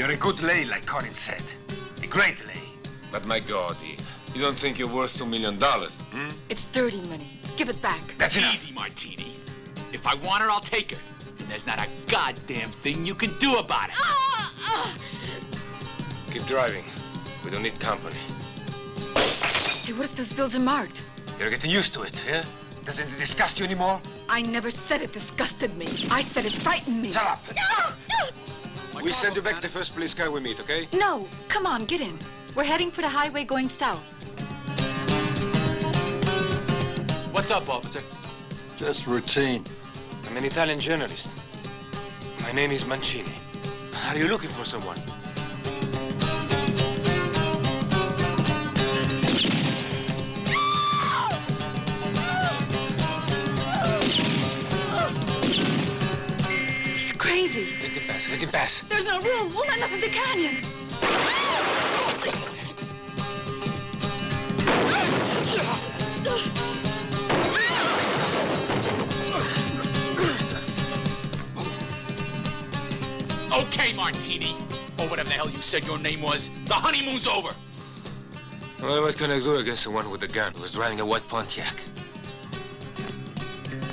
You're a good lay, like Corin said. A great lay. But my God, you don't think you're worth two million dollars, hmm? It's dirty money. Give it back. That's enough. Easy, Martini. If I want her, I'll take her. And there's not a goddamn thing you can do about it. Ah, ah. Keep driving. We don't need company. Hey, what if those bills are marked? You're getting used to it, yeah? Doesn't it disgust you anymore? I never said it disgusted me. I said it frightened me. Shut up. We send you back to the first police car we meet, okay? No, come on, get in. We're heading for the highway going south. What's up, officer? Just routine. I'm an Italian journalist. My name is Mancini. Are you looking for someone? He's crazy. Let him pass, let him pass. There's no room. We'll end up in the canyon. Okay, Martini. Or whatever the hell you said your name was. The honeymoon's over. Well, what can I do against the one with the gun who was driving a white Pontiac?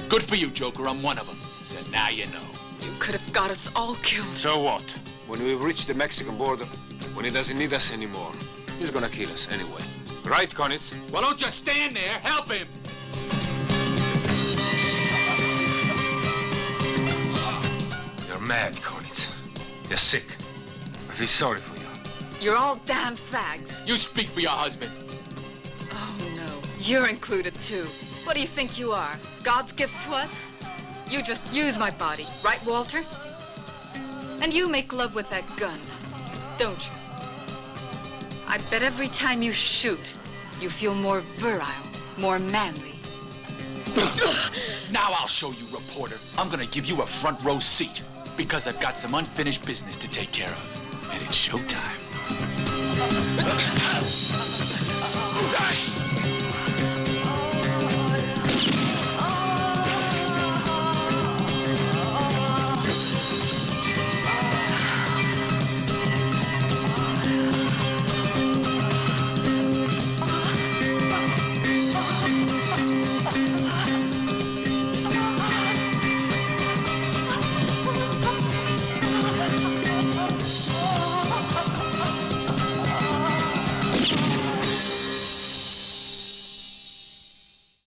Good for you, Joker. I'm one of them. So now you know. You could have got us all killed. So what? When we've reached the Mexican border, when he doesn't need us anymore, he's gonna kill us anyway. Right, Konitz? Well, don't just stand there. Help him. You're mad, Konitz. You're sick. I feel sorry for you. You're all damn fags. You speak for your husband. Oh, no. You're included, too. What do you think you are? God's gift to us? You just use my body, right, Walter? And you make love with that gun, don't you? I bet every time you shoot, you feel more virile, more manly. Now I'll show you, reporter. I'm gonna give you a front row seat because I've got some unfinished business to take care of. And it's showtime.